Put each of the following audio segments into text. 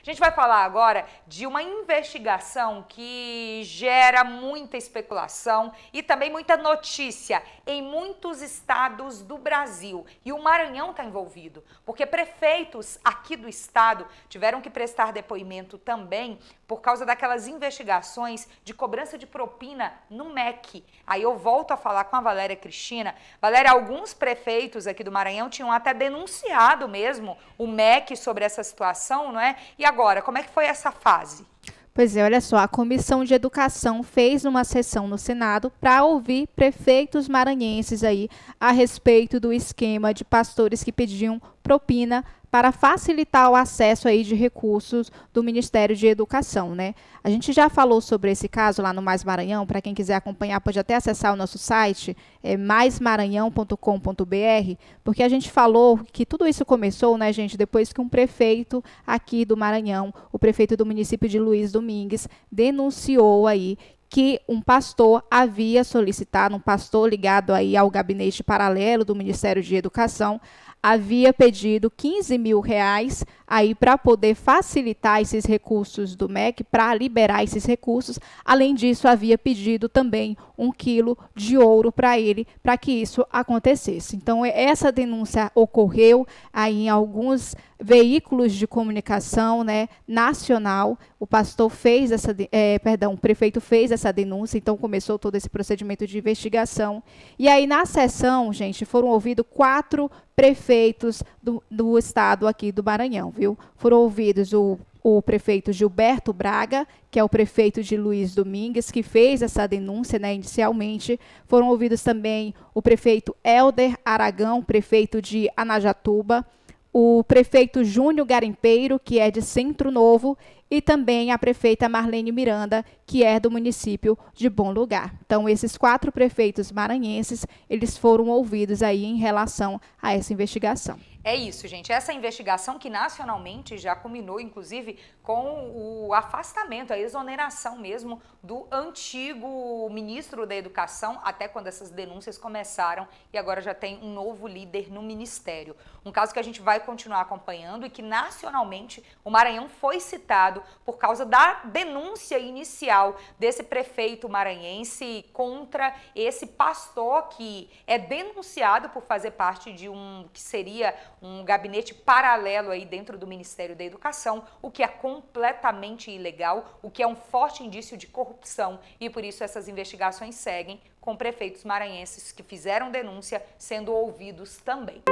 A gente vai falar agora de uma investigação que gera muita especulação e também muita notícia em muitos estados do Brasil. E o Maranhão está envolvido, porque prefeitos aqui do estado tiveram que prestar depoimento também por causa daquelas investigações de cobrança de propina no MEC. Aí eu volto a falar com a Valéria Cristina. Valéria, alguns prefeitos aqui do Maranhão tinham até denunciado mesmo o MEC sobre essa situação, não é? E agora, como é que foi essa fase? Pois é, olha só, a Comissão de Educação fez uma sessão no Senado para ouvir prefeitos maranhenses aí a respeito do esquema de pastores que pediam propina para facilitar o acesso aí de recursos do Ministério de Educação, né? A gente já falou sobre esse caso lá no Mais Maranhão, para quem quiser acompanhar pode até acessar o nosso site, é maismaranhão.com.br, porque a gente falou que tudo isso começou, né, gente, depois que um prefeito aqui do Maranhão, o prefeito do município de Luiz Domingues, denunciou aí que um pastor havia solicitado, um pastor ligado aí ao gabinete paralelo do Ministério de Educação, havia pedido 15 mil reais aí para poder facilitar esses recursos do MEC, para liberar esses recursos. Além disso, havia pedido também um quilo de ouro para ele, para que isso acontecesse. Então, essa denúncia ocorreu aí em alguns veículos de comunicação né, nacional. O pastor fez essa, é, perdão, o prefeito fez essa denúncia, então começou todo esse procedimento de investigação. E aí, na sessão, gente, foram ouvidos quatro prefeitos do, do estado aqui do Maranhão, viu? Foram ouvidos o o prefeito Gilberto Braga, que é o prefeito de Luiz Domingues, que fez essa denúncia né, inicialmente. Foram ouvidos também o prefeito Helder Aragão, prefeito de Anajatuba, o prefeito Júnior Garimpeiro, que é de Centro Novo, e também a prefeita Marlene Miranda, que é do município de Bom Lugar. Então, esses quatro prefeitos maranhenses, eles foram ouvidos aí em relação a essa investigação. É isso, gente. Essa investigação que nacionalmente já culminou, inclusive, com o afastamento, a exoneração mesmo do antigo ministro da Educação, até quando essas denúncias começaram e agora já tem um novo líder no ministério. Um caso que a gente vai continuar acompanhando e que nacionalmente o Maranhão foi citado por causa da denúncia inicial desse prefeito maranhense contra esse pastor que é denunciado por fazer parte de um que seria um gabinete paralelo aí dentro do Ministério da Educação, o que é completamente ilegal, o que é um forte indício de corrupção e por isso essas investigações seguem com prefeitos maranhenses que fizeram denúncia sendo ouvidos também.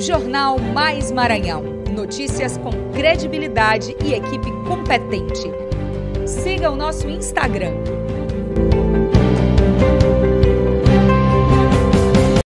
Jornal Mais Maranhão. Notícias com credibilidade e equipe competente. Siga o nosso Instagram